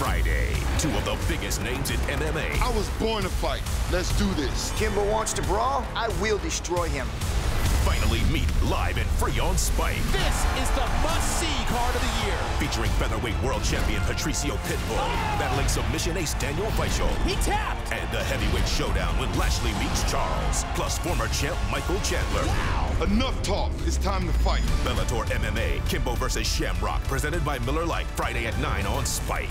Friday. Two of the biggest names in MMA. I was born to fight. Let's do this. Kimbo wants to brawl? I will destroy him. Finally meet live and free on Spike. This is the must-see card of the year. Featuring featherweight world champion Patricio Pitbull, battling submission ace Daniel Weichel. He tapped. And the heavyweight showdown when Lashley meets Charles, plus former champ Michael Chandler. Wow. Enough talk. It's time to fight. Bellator MMA, Kimbo versus Shamrock, presented by Miller Lite, Friday at 9 on Spike.